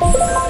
Bye.